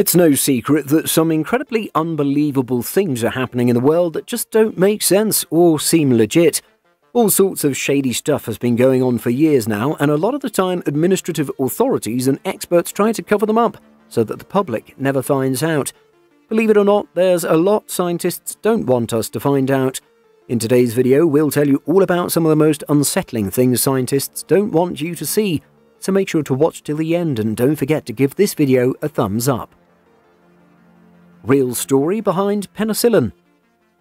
It's no secret that some incredibly unbelievable things are happening in the world that just don't make sense or seem legit. All sorts of shady stuff has been going on for years now, and a lot of the time, administrative authorities and experts try to cover them up so that the public never finds out. Believe it or not, there's a lot scientists don't want us to find out. In today's video, we'll tell you all about some of the most unsettling things scientists don't want you to see, so make sure to watch till the end and don't forget to give this video a thumbs up. Real story behind penicillin.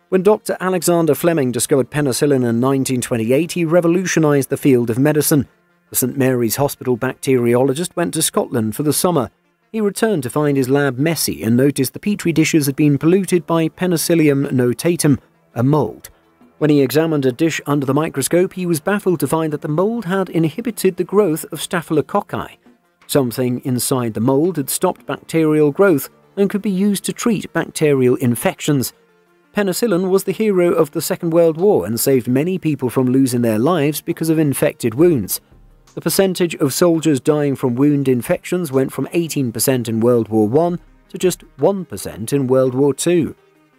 When Dr. Alexander Fleming discovered penicillin in 1928, he revolutionized the field of medicine. The St. Mary's Hospital bacteriologist went to Scotland for the summer. He returned to find his lab messy and noticed the petri dishes had been polluted by Penicillium notatum, a mold. When he examined a dish under the microscope, he was baffled to find that the mold had inhibited the growth of staphylococci. Something inside the mold had stopped bacterial growth, and could be used to treat bacterial infections. Penicillin was the hero of the Second World War and saved many people from losing their lives because of infected wounds. The percentage of soldiers dying from wound infections went from 18% in World War I to just 1% in World War II.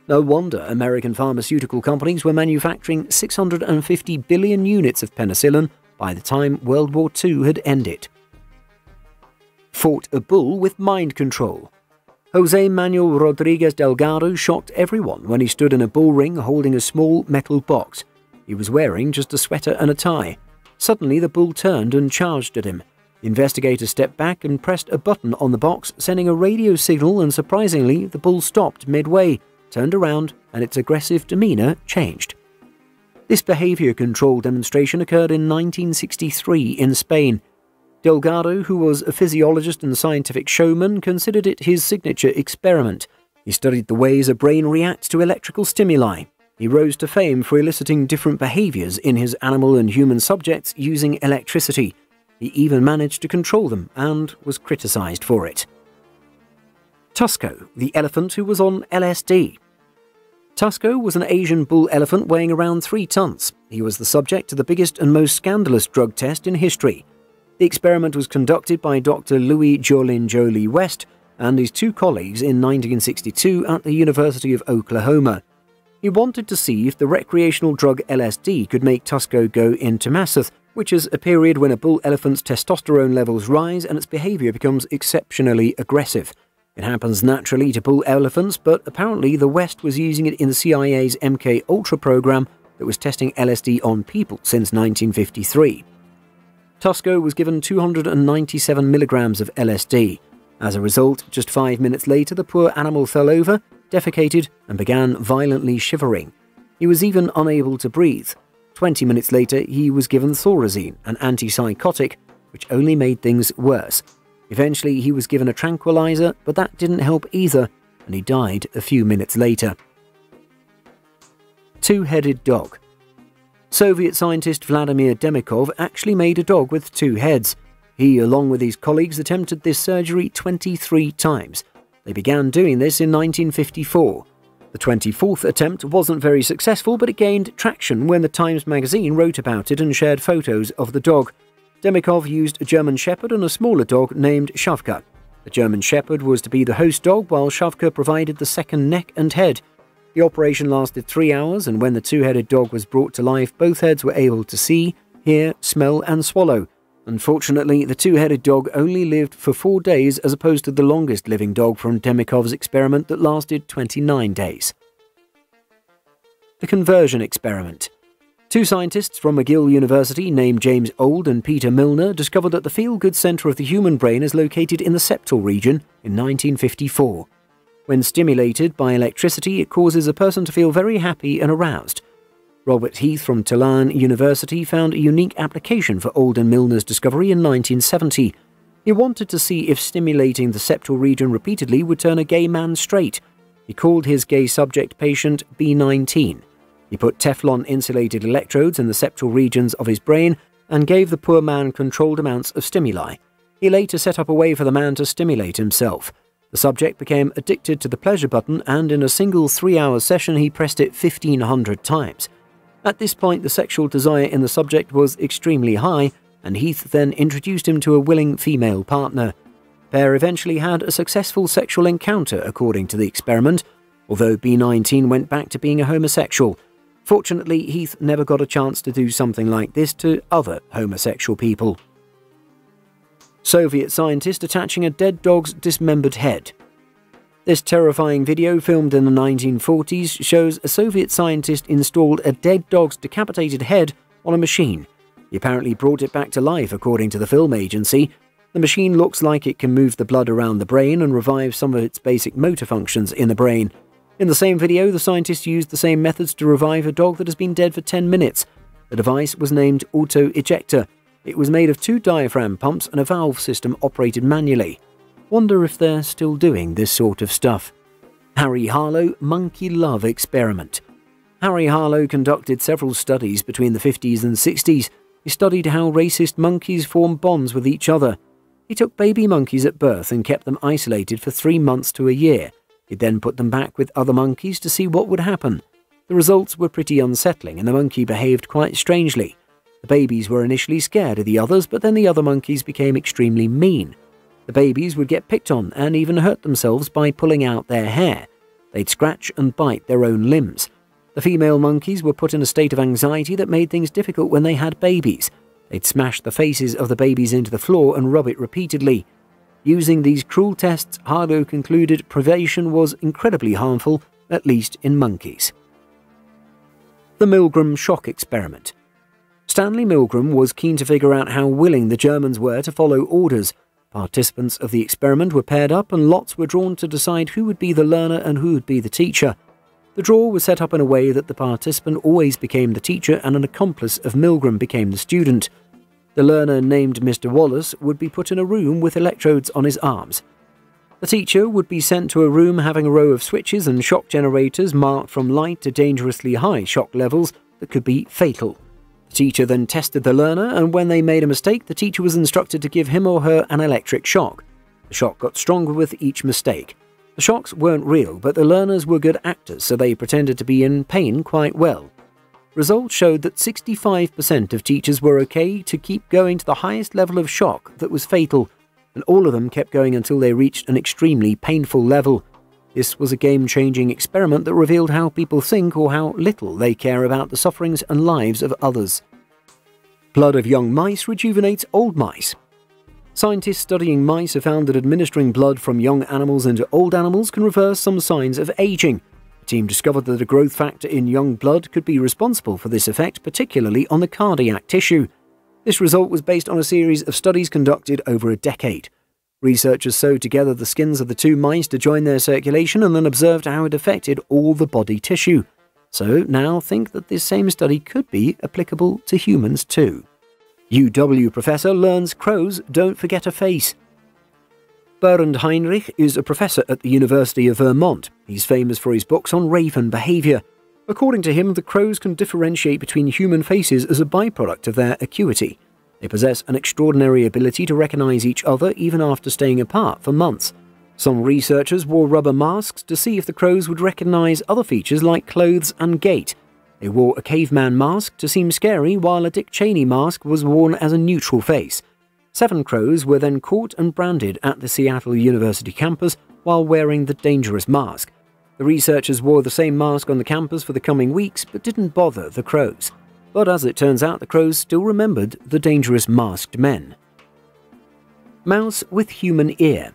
No wonder American pharmaceutical companies were manufacturing 650 billion units of penicillin by the time World War II had ended. Fought a bull with mind control. Jose Manuel Rodriguez Delgado shocked everyone when he stood in a bull ring holding a small metal box. He was wearing just a sweater and a tie. Suddenly, the bull turned and charged at him. Investigators stepped back and pressed a button on the box, sending a radio signal, and surprisingly, the bull stopped midway, turned around, and its aggressive demeanor changed. This behavior control demonstration occurred in 1963 in Spain. Delgado, who was a physiologist and scientific showman, considered it his signature experiment. He studied the ways a brain reacts to electrical stimuli. He rose to fame for eliciting different behaviors in his animal and human subjects using electricity. He even managed to control them and was criticized for it. Tusko, the elephant who was on LSD. Tusko was an Asian bull elephant weighing around three tons. He was the subject of the biggest and most scandalous drug test in history. The experiment was conducted by Dr. Louis Jolyon Jolly West and his two colleagues in 1962 at the University of Oklahoma. He wanted to see if the recreational drug LSD could make Tusko go into musth, which is a period when a bull elephant's testosterone levels rise and its behavior becomes exceptionally aggressive. It happens naturally to bull elephants, but apparently the West was using it in the CIA's MK Ultra program that was testing LSD on people since 1953. Tusko was given 297 milligrams of LSD. As a result, just five minutes later, the poor animal fell over, defecated, and began violently shivering. He was even unable to breathe. Twenty minutes later, he was given Thorazine, an antipsychotic, which only made things worse. Eventually, he was given a tranquilizer, but that didn't help either, and he died a few minutes later. Two headed dog. Soviet scientist Vladimir Demikhov actually made a dog with two heads. He, along with his colleagues, attempted this surgery 23 times. They began doing this in 1954. The 24th attempt wasn't very successful, but it gained traction when the Times magazine wrote about it and shared photos of the dog. Demikhov used a German Shepherd and a smaller dog named Shavka. The German Shepherd was to be the host dog, while Shavka provided the second neck and head. The operation lasted three hours, and when the two headed dog was brought to life, both heads were able to see, hear, smell, and swallow. Unfortunately, the two headed dog only lived for four days as opposed to the longest living dog from Demikhov's experiment that lasted 29 days. The Conversion Experiment Two scientists from McGill University named James Old and Peter Milner discovered that the feel-good center of the human brain is located in the septal region in 1954. When stimulated by electricity, it causes a person to feel very happy and aroused. Robert Heath from Tulane University found a unique application for Old and Milner's discovery in 1970. He wanted to see if stimulating the septal region repeatedly would turn a gay man straight. He called his gay subject patient B19. He put Teflon insulated electrodes in the septal regions of his brain and gave the poor man controlled amounts of stimuli. He later set up a way for the man to stimulate himself. The subject became addicted to the pleasure button, and in a single three hour session, he pressed it 1500 times. At this point, the sexual desire in the subject was extremely high, and Heath then introduced him to a willing female partner. The pair eventually had a successful sexual encounter, according to the experiment, although B19 went back to being a homosexual. Fortunately, Heath never got a chance to do something like this to other homosexual people. Soviet scientist attaching a dead dog's dismembered head. This terrifying video, filmed in the 1940s, shows a Soviet scientist installed a dead dog's decapitated head on a machine. He apparently brought it back to life, according to the film agency. The machine looks like it can move the blood around the brain and revive some of its basic motor functions in the brain. In the same video, the scientist used the same methods to revive a dog that has been dead for 10 minutes. The device was named Auto Ejector. It was made of two diaphragm pumps and a valve system operated manually. Wonder if they're still doing this sort of stuff. Harry Harlow Monkey Love Experiment. Harry Harlow conducted several studies between the 50s and 60s. He studied how rhesus monkeys form bonds with each other. He took baby monkeys at birth and kept them isolated for three months to a year. He then put them back with other monkeys to see what would happen. The results were pretty unsettling and the monkey behaved quite strangely. The babies were initially scared of the others, but then the other monkeys became extremely mean. The babies would get picked on and even hurt themselves by pulling out their hair. They'd scratch and bite their own limbs. The female monkeys were put in a state of anxiety that made things difficult when they had babies. They'd smash the faces of the babies into the floor and rub it repeatedly. Using these cruel tests, Harlow concluded privation was incredibly harmful, at least in monkeys. The Milgram Shock Experiment Stanley Milgram was keen to figure out how willing the Germans were to follow orders. Participants of the experiment were paired up and lots were drawn to decide who would be the learner and who would be the teacher. The draw was set up in a way that the participant always became the teacher and an accomplice of Milgram became the student. The learner, named Mr. Wallace, would be put in a room with electrodes on his arms. The teacher would be sent to a room having a row of switches and shock generators marked from light to dangerously high shock levels that could be fatal. The teacher then tested the learner, and when they made a mistake, the teacher was instructed to give him or her an electric shock. The shock got stronger with each mistake. The shocks weren't real, but the learners were good actors, so they pretended to be in pain quite well. Results showed that 65% of teachers were okay to keep going to the highest level of shock that was fatal, and all of them kept going until they reached an extremely painful level. This was a game changing experiment that revealed how people think or how little they care about the sufferings and lives of others. Blood of young mice rejuvenates old mice. Scientists studying mice have found that administering blood from young animals into old animals can reverse some signs of aging The team discovered that a growth factor in young blood could be responsible for this effect, particularly on the cardiac tissue. This result was based on a series of studies conducted over a decade. Researchers sewed together the skins of the two mice to join their circulation and then observed how it affected all the body tissue. So now think that this same study could be applicable to humans too. UW professor learns crows don't forget a face. Bernd Heinrich is a professor at the University of Vermont. He's famous for his books on raven behavior. According to him, the crows can differentiate between human faces as a byproduct of their acuity. They possess an extraordinary ability to recognize each other even after staying apart for months. Some researchers wore rubber masks to see if the crows would recognize other features like clothes and gait. They wore a caveman mask to seem scary, while a Dick Cheney mask was worn as a neutral face. Seven crows were then caught and branded at the Seattle University campus while wearing the dangerous mask. The researchers wore the same mask on the campus for the coming weeks but didn't bother the crows. But as it turns out, the crows still remembered the dangerous masked men. Mouse with human ear.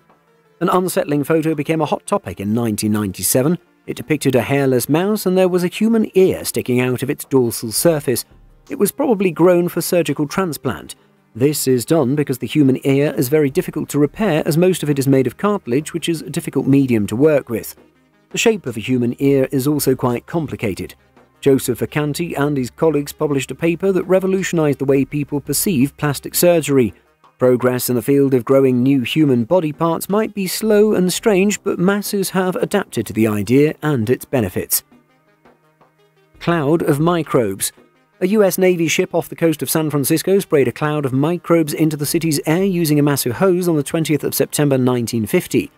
An unsettling photo became a hot topic in 1997. It depicted a hairless mouse and there was a human ear sticking out of its dorsal surface. It was probably grown for surgical transplant. This is done because the human ear is very difficult to repair as most of it is made of cartilage, which is a difficult medium to work with. The shape of a human ear is also quite complicated. Joseph Vacanti and his colleagues published a paper that revolutionized the way people perceive plastic surgery. Progress in the field of growing new human body parts might be slow and strange, but masses have adapted to the idea and its benefits. Cloud of microbes. A US Navy ship off the coast of San Francisco sprayed a cloud of microbes into the city's air using a massive hose on the 20th of September 1950.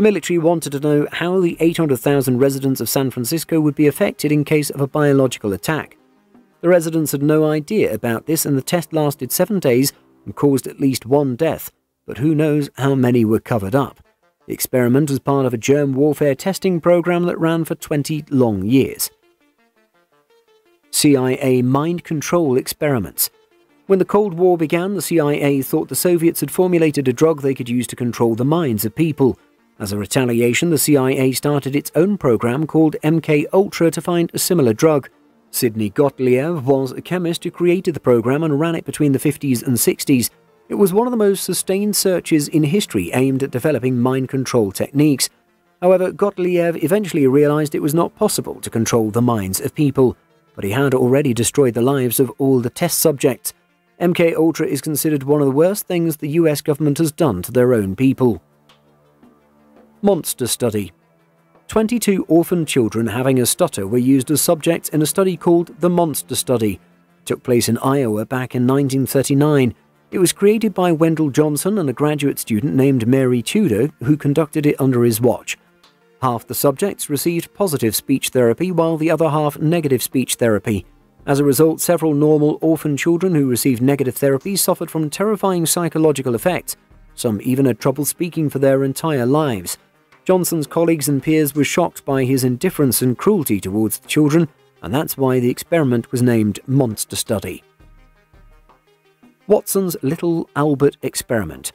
The military wanted to know how the 800,000 residents of San Francisco would be affected in case of a biological attack. The residents had no idea about this, and the test lasted seven days and caused at least one death. but who knows how many were covered up. The experiment was part of a germ warfare testing program that ran for 20 long years. CIA mind control experiments. When the Cold War began, the CIA thought the Soviets had formulated a drug they could use to control the minds of people. As a retaliation, the CIA started its own program called MK Ultra to find a similar drug. Sidney Gottlieb was a chemist who created the program and ran it between the 50s and 60s. It was one of the most sustained searches in history aimed at developing mind control techniques. However, Gottlieb eventually realized it was not possible to control the minds of people, but he had already destroyed the lives of all the test subjects. MK Ultra is considered one of the worst things the US government has done to their own people. Monster Study 22 orphan children having a stutter were used as subjects in a study called the Monster Study. It took place in Iowa back in 1939. It was created by Wendell Johnson and a graduate student named Mary Tudor, who conducted it under his watch. Half the subjects received positive speech therapy, while the other half negative speech therapy. As a result, several normal orphan children who received negative therapy suffered from terrifying psychological effects. Some even had trouble speaking for their entire lives. Johnson's colleagues and peers were shocked by his indifference and cruelty towards the children, and that's why the experiment was named Monster Study. Watson's Little Albert Experiment.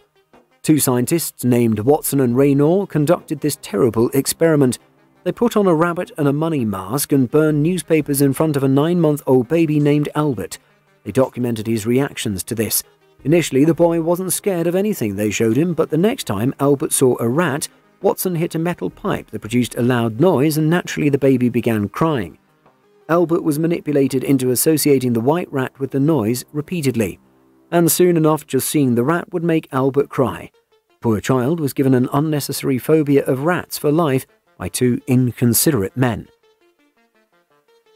Two scientists named Watson and Rayner conducted this terrible experiment. They put on a rabbit and a money mask and burned newspapers in front of a nine month old baby named Albert. They documented his reactions to this. Initially, the boy wasn't scared of anything they showed him, but the next time Albert saw a rat, Watson hit a metal pipe that produced a loud noise, and naturally the baby began crying. Albert was manipulated into associating the white rat with the noise repeatedly, and soon enough just seeing the rat would make Albert cry. Poor child was given an unnecessary phobia of rats for life by two inconsiderate men.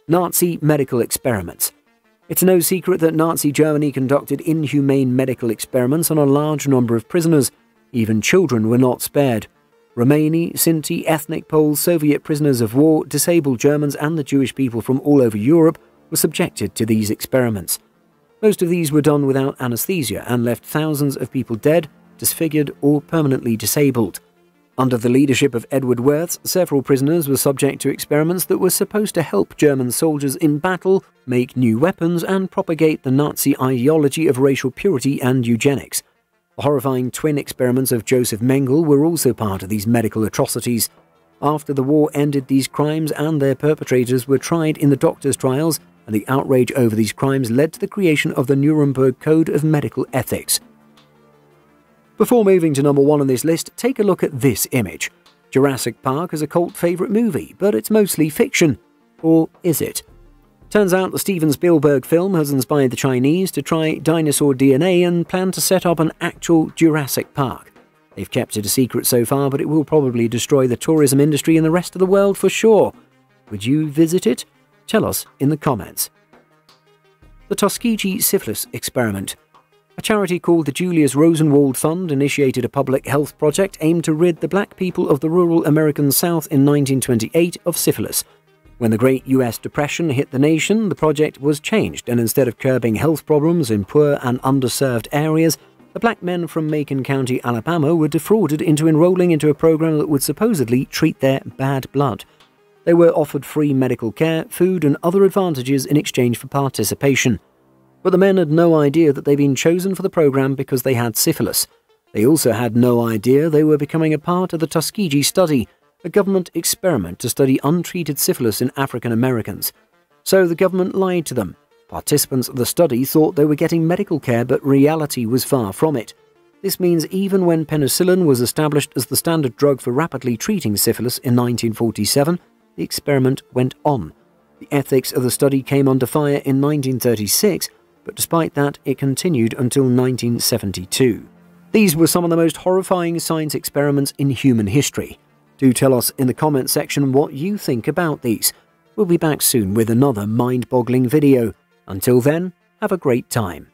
Nazi medical experiments. It's no secret that Nazi Germany conducted inhumane medical experiments on a large number of prisoners. Even children were not spared. Romani, Sinti, ethnic Poles, Soviet prisoners of war, disabled Germans, and the Jewish people from all over Europe were subjected to these experiments. Most of these were done without anesthesia and left thousands of people dead, disfigured, or permanently disabled. Under the leadership of Edward Wirth, several prisoners were subject to experiments that were supposed to help German soldiers in battle, make new weapons, and propagate the Nazi ideology of racial purity and eugenics. Horrifying twin experiments of Joseph Mengele were also part of these medical atrocities. After the war ended, these crimes and their perpetrators were tried in the doctors' trials, and the outrage over these crimes led to the creation of the Nuremberg Code of Medical Ethics. Before moving to number one on this list, take a look at this image. Jurassic Park is a cult favourite movie, but it's mostly fiction. Or is it? Turns out the Steven Spielberg film has inspired the Chinese to try dinosaur DNA and plan to set up an actual Jurassic Park. They've kept it a secret so far, but it will probably destroy the tourism industry in the rest of the world for sure. Would you visit it? Tell us in the comments. The Tuskegee Syphilis Experiment a charity called the Julius Rosenwald Fund initiated a public health project aimed to rid the black people of the rural American South in 1928 of syphilis. When the Great US Depression hit the nation, the project was changed, and instead of curbing health problems in poor and underserved areas, the black men from Macon County, Alabama were defrauded into enrolling into a program that would supposedly treat their bad blood. They were offered free medical care, food, and other advantages in exchange for participation. But the men had no idea that they'd been chosen for the program because they had syphilis. They also had no idea they were becoming a part of the Tuskegee study, a government experiment to study untreated syphilis in African Americans. So the government lied to them. Participants of the study thought they were getting medical care, but reality was far from it. This means even when penicillin was established as the standard drug for rapidly treating syphilis in 1947, the experiment went on. The ethics of the study came under fire in 1936 but despite that, it continued until 1972. These were some of the most horrifying science experiments in human history. Do tell us in the comments section what you think about these. We'll be back soon with another mind boggling video. Until then, have a great time.